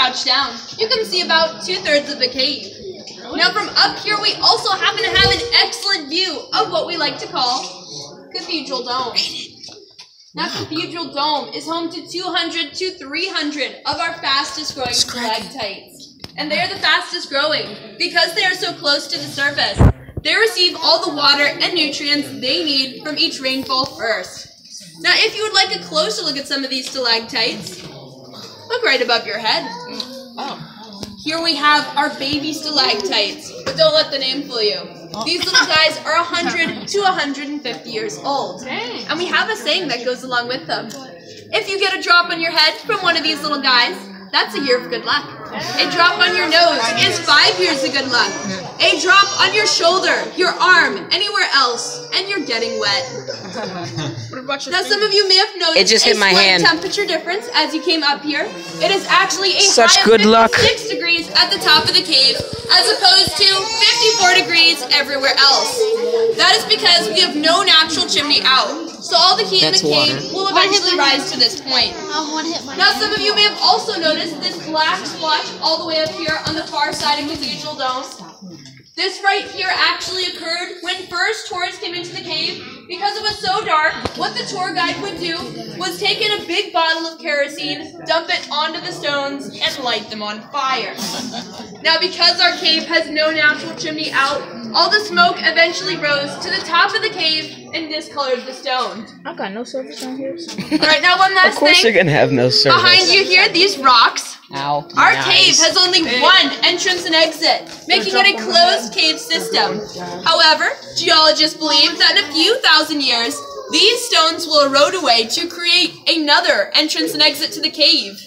crouch down, you can see about two thirds of the cave. Now, from up here, we also happen to have an excellent view of what we like to call Cathedral Dome. Now, Cathedral Dome is home to 200 to 300 of our fastest growing stalactites. And they are the fastest growing because they are so close to the surface. They receive all the water and nutrients they need from each rainfall first. Now, if you would like a closer look at some of these stalactites, look right above your head. Oh. Here we have our baby stalactites, but don't let the name fool you. Oh. These little guys are 100 to 150 years old. And we have a saying that goes along with them. If you get a drop on your head from one of these little guys, that's a year of good luck. A drop on your nose is five years of good luck. A drop on your shoulder, your arm, anywhere else, and you're getting wet. Now, some of you may have noticed It just hit a my hand. temperature difference as you came up here. It is actually a Such high good of luck. 56 degrees at the top of the cave, as opposed to 54 degrees everywhere else. That is because we have no natural chimney out. So all the heat That's in the cave water. will eventually rise to this point. I want to hit my Now, some of you may have also noticed this black splotch all the way up here on the far side of Cathedral Dome. This right here actually occurred when first tourists came into the cave. Because it was so dark, what the tour guide would do was take in a big bottle of kerosene, dump it onto the stones, and light them on fire. Now, because our cave has no natural chimney out, all the smoke eventually rose to the top of the cave and discolored the stone. I got no surface on here. Alright, now one last thing. Of course thing. you're gonna have no service. Behind you here, these rocks. Ow. Our my cave has only one entrance and exit, making it a closed cave system. However, geologists believe that in a few thousand years, these stones will erode away to create another entrance and exit to the cave.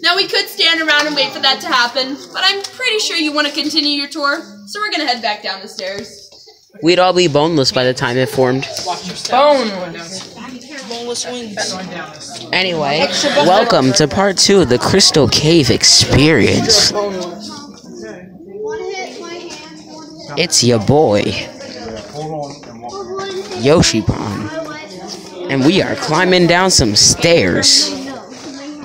Now, we could stand around and wait for that to happen, but I'm pretty sure you want to continue your tour, so we're gonna head back down the stairs. We'd all be boneless by the time it formed. Boneless. Boneless wings. Anyway, welcome to part two of the Crystal Cave Experience. It's your boy, Yoshipon. And we are climbing down some stairs.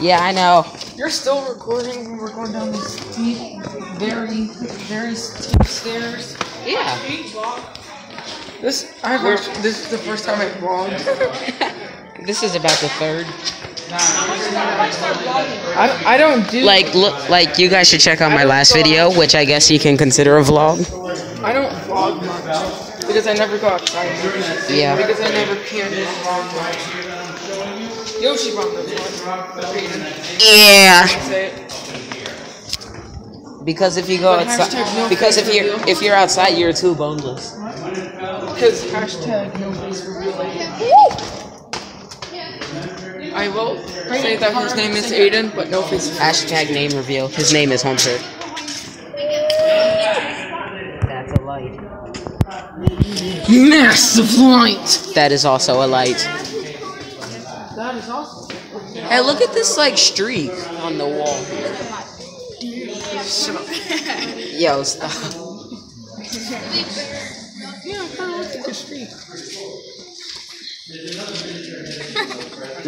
Yeah, I know. You're still recording when we're going down these steep, very, very steep stairs. Yeah. This I've this is the first time I vlogged. This is about the third. I, I don't do Like, look, like you guys should check out my last video, which I guess you can consider a vlog. I don't vlog much because I never go outside. Yeah. Because I never can vlog much. Yoshi vlog Yeah. Say it. Because if you go But outside, no because if you're if you're outside, you're too boneless. Because hashtag no face reveal. I will say that his name is Aiden, but no face reveal. Hashtag name reveal. His name is Hunter. That's a light. Massive light! That is also a light. That is awesome. Hey, look at this like streak on the wall. Yo, stop.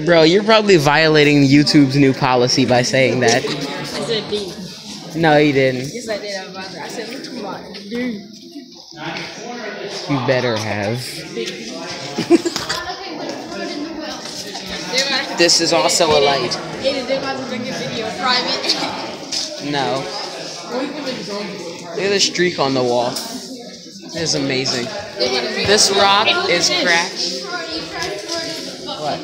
Bro, you're probably violating YouTube's new policy by saying that. I said D. No, you didn't. Yes, I did. I said, look too much. D. You better have. This is also a light. Aiden, they're about to bring your video private. No. Look at the streak on the wall. It's amazing. This rock is cracked. What?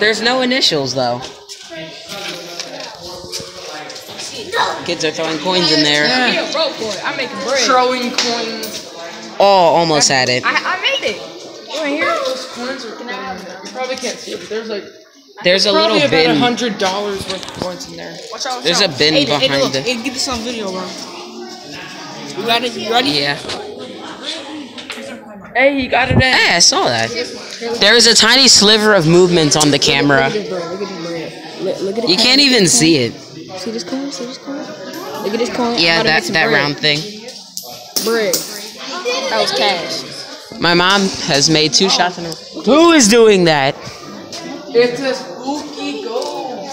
There's no initials though. Kids are throwing coins in there. Yeah. I'm making bread. Throwing coins. Oh, almost had it. I, I made it. You ain't hear it? Those coins are You probably can't see it, but there's like There's a little about a bin. hundred dollars worth of coins in there. Watch out, watch There's a out. bin Aiden, Aiden, behind look. it. Aiden, get this on video, bro. You ready? You ready? Yeah. Hey, he got it in. Hey, I saw that. There's a tiny sliver of movement on the camera. Look at this bread. Look at this. Look, look at the You can't even see it. See this coin? See this coin? Look at this coin. Yeah, I'm about to that that bread. round thing. Bread. That was cash. My mom has made two shots in a row. Who is doing that? It's a spooky gold.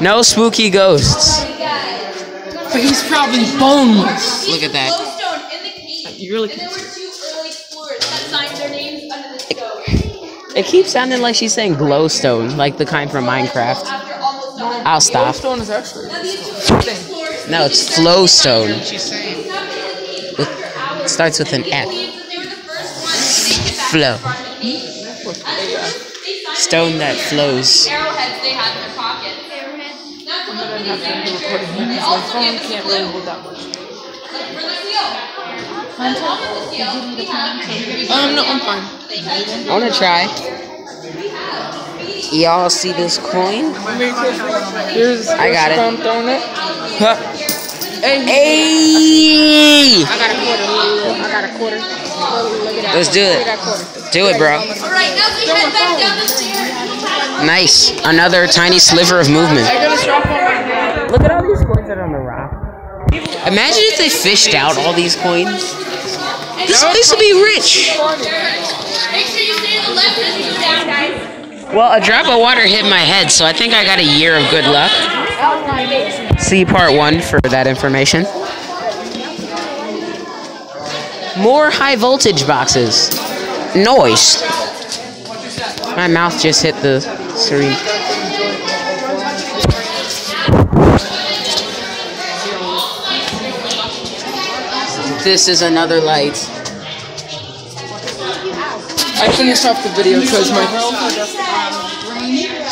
No spooky ghosts. But he's probably boneless. Look at that. Glowstone in. You really And there were two early explorers that signed their names under the stone. It keeps sounding like she's saying glowstone, like the kind from Minecraft. After almost a hundred I'll stop. Glowstone is actually. Now these two early explorers No, it's flowstone. She's saying. stepped into the cave after hours. It starts with an F. believed that they were the first ones to make it back Flow. To the front of the cave. As proof, they signed Stone that flows. with Arrowheads they had in their pockets. Now to look for these Recording signatures, because my phone gave us a can't clue. really hold that much. Look for the seal. Along with the seal, we have Um, no, I'm fine. I wanna try. Y'all see this coin? Here's, I got it. I'm throwing it. Huh. Hey, Hey! I got a quarter. I got a quarter. Look at that. Let's do it. Do it, bro. Alright, now we head back down the stairs. Nice. Another tiny sliver of movement. I got a strap on my head. Look at all these coins that are on the rock. Imagine if they fished out all these coins. This place would be rich. Make sure you stay to the left as you go down, guys. Well, a drop of water hit my head, so I think I got a year of good luck. See part one for that information. More high voltage boxes. Noise. My mouth just hit the screen. This is another light. I finished off the video because my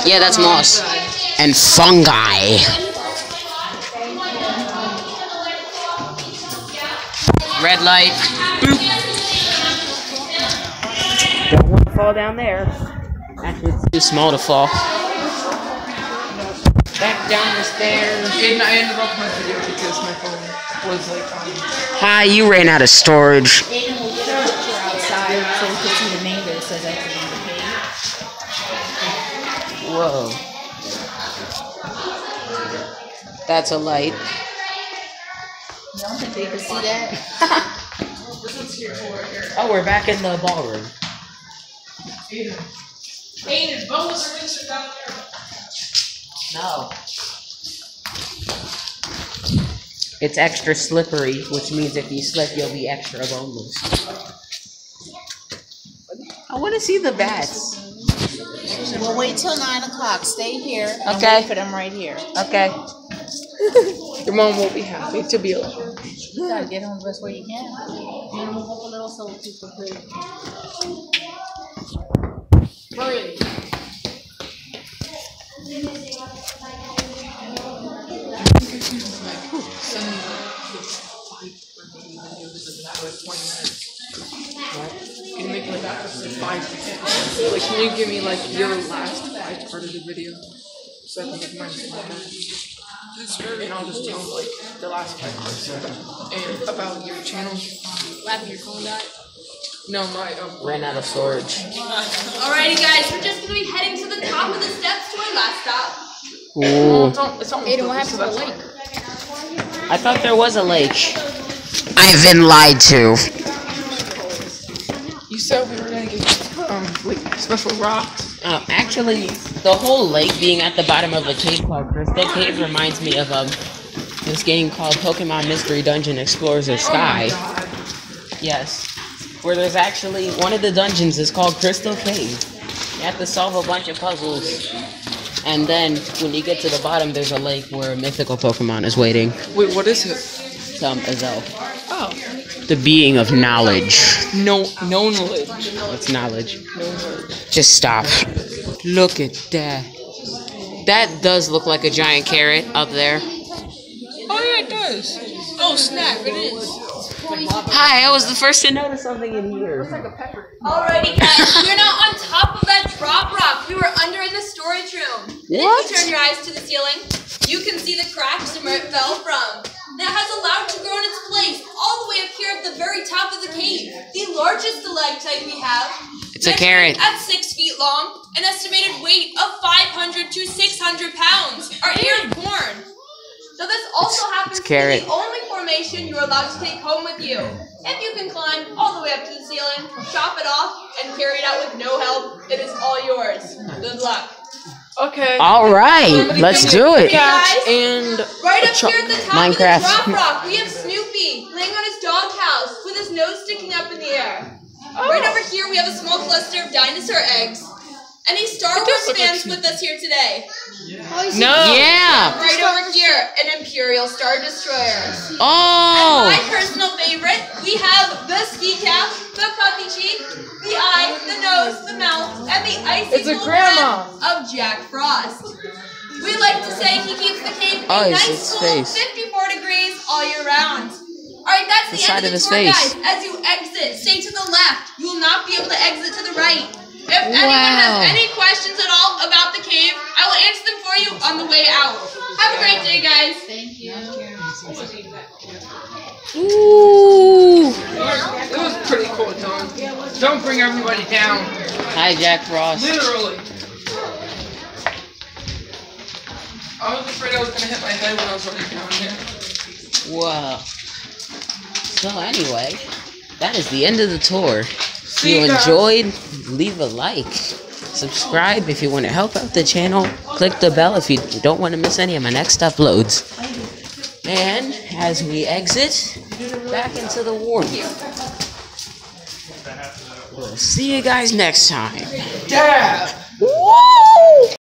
Yeah, that's moss. And fungi. Red light. Boop. Don't want to fall down there. Actually, it's too small to fall. back down the stairs. And I ended off my video because my phone was like on. Hi, you ran out of storage. outside so we could see the name that says on the page. Whoa. That's a light. You don't think they could see that? Oh, we're back in the ballroom. Aiden. Aiden, bones are inside down there. No. It's extra slippery, which means if you slip, you'll be extra boneless. I want to see the bats. We'll wait till nine o'clock. Stay here. and Okay. Wait for them right here. Okay. Your mom won't be happy to be alone. You gotta get home the best way you can. Wanna move up a little so people could. Can you make like five to? Like, can you give me like your last five part of the video so I can make mine smarter? And I'll just tell them like the last five parts and about your channel. Laughing your phone died. No, my um. Ran out of storage. Alrighty, guys, we're just gonna be heading to the top of the steps to our last stop. Ooh. It's on, it's on Aiden, what purpose, happened to the that's lake? I thought there was a lake. I've been lied to. You said we were gonna get um like special rocks. Uh, actually, the whole lake being at the bottom of a cave called Crystal Cave reminds me of um this game called Pokemon Mystery Dungeon Explorers of Sky. Yes, where there's actually one of the dungeons is called Crystal Cave. You have to solve a bunch of puzzles, and then when you get to the bottom, there's a lake where a mythical Pokemon is waiting. Wait, what is it? Some Azelf, Oh, the being of knowledge. no, no knowledge. It's knowledge? No knowledge. Just stop. Look at that. That does look like a giant carrot up there. Oh yeah, it does. Oh snap! It is. Hi, I was the first to notice something in here. It's like a pepper. Alrighty, guys, we're not on top of that drop rock. We were under in the storage room. And What? If you turn your eyes to the ceiling, you can see the cracks from where it fell from. That has allowed to grow in its place all the way up here at the very top of the cave. The largest stalactite we have. It's a carrot. At six feet long, an estimated weight of 500 to 600 pounds. Is born. Now this also happens to be the only formation you are allowed to take home with you. If you can climb all the way up to the ceiling, chop it off, and carry it out with no help, it is all yours. Good luck. Okay. All right, let's do it. Cats and Right up Cho- here at the top Minecraft. of the drop rock, we have Snoopy laying on his doghouse with his nose sticking up in the air. Oh. Right over here, we have a small cluster of dinosaur eggs. Any Star Wars look like fans with us here today? Oh, no. Yeah. Right over here, an Imperial Star Destroyer. Oh. My Oh. personal favorite, we have the ski cap, the puffy cheek, icy It's a cold grandma. of Jack Frost. We like to say he keeps the cave Oh, a nice cool face. 54 degrees all year round. Alright, that's the, The end of of the his tour, face. guys. As you exit, stay to the left. You will not be able to exit to the right. If anyone has any questions at all about the cave, I will answer them for you on the way out. Have a great day, guys. Thank you. Ooh. It was pretty cool, Tom. Don't bring everybody down. Hi, Jack Frost. Literally. I was afraid I was gonna hit my head when I was running down here. Whoa. So anyway, that is the end of the tour. If you you enjoyed, leave a like. Subscribe if you want to help out the channel. Click the bell if you don't want to miss any of my next uploads. And as we exit back into the war gear, we'll see you guys next time. Dad! Woo!